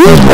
Yeah.